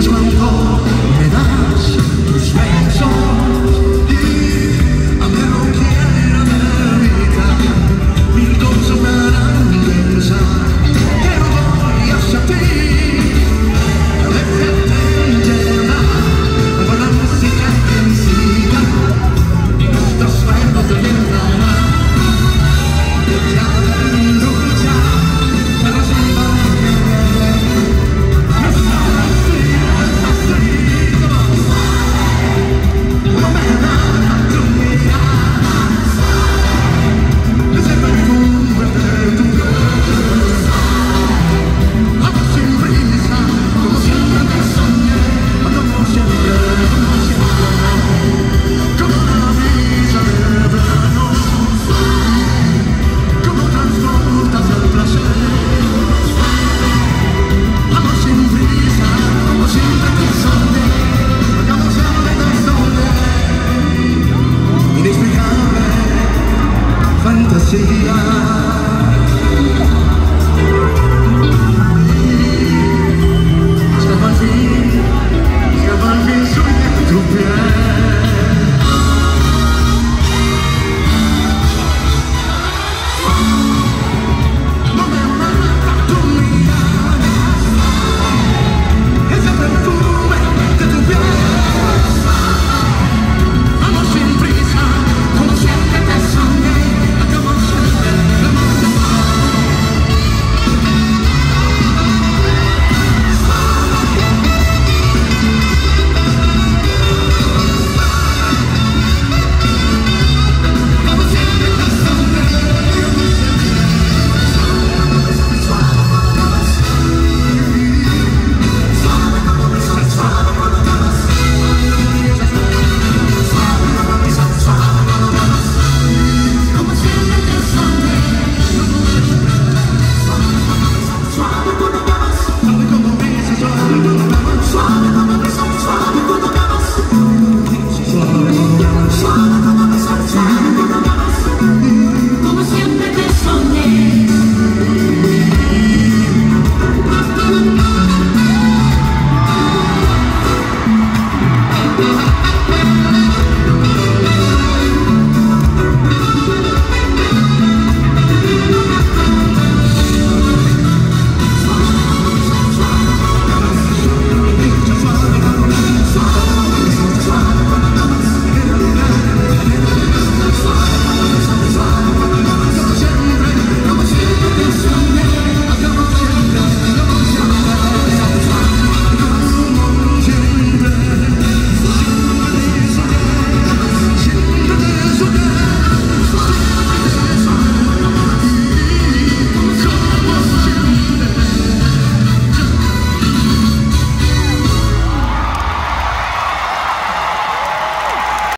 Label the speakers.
Speaker 1: is my fault. seguirá.